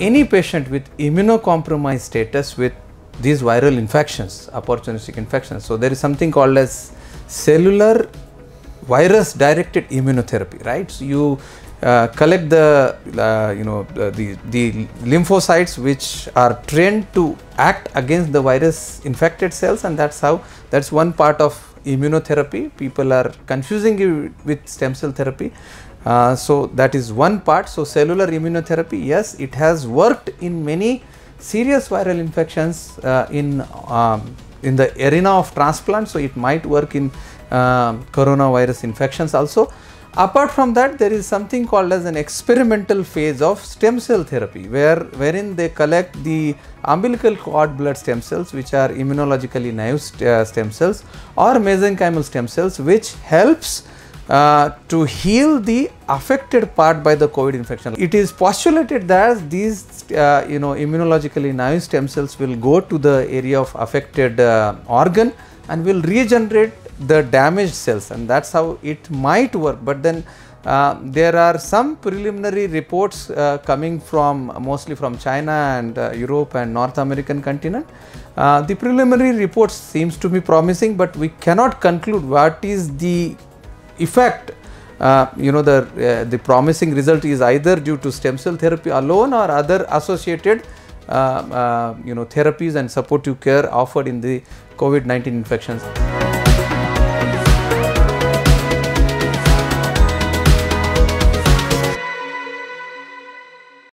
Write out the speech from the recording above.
any patient with immunocompromised status with these viral infections, opportunistic infections. So there is something called as cellular virus directed immunotherapy, right? So you uh, collect the uh, you know the, the, the lymphocytes which are trained to act against the virus infected cells and that's how that's one part of immunotherapy people are confusing it with stem cell therapy uh, so that is one part. So cellular immunotherapy yes it has worked in many serious viral infections uh, in um, in the arena of transplant. So it might work in um, coronavirus infections also. Apart from that, there is something called as an experimental phase of stem cell therapy, where wherein they collect the umbilical cord blood stem cells, which are immunologically naive st uh, stem cells, or mesenchymal stem cells, which helps uh, to heal the affected part by the COVID infection. It is postulated that these, uh, you know, immunologically naive stem cells will go to the area of affected uh, organ and will regenerate the damaged cells and that is how it might work but then uh, there are some preliminary reports uh, coming from mostly from China and Europe and North American continent. The preliminary reports seems to be promising but we cannot conclude what is the effect uh, you know the uh, the promising result is either due to stem cell therapy alone or other associated you know therapies and supportive care offered in the COVID-19 infections.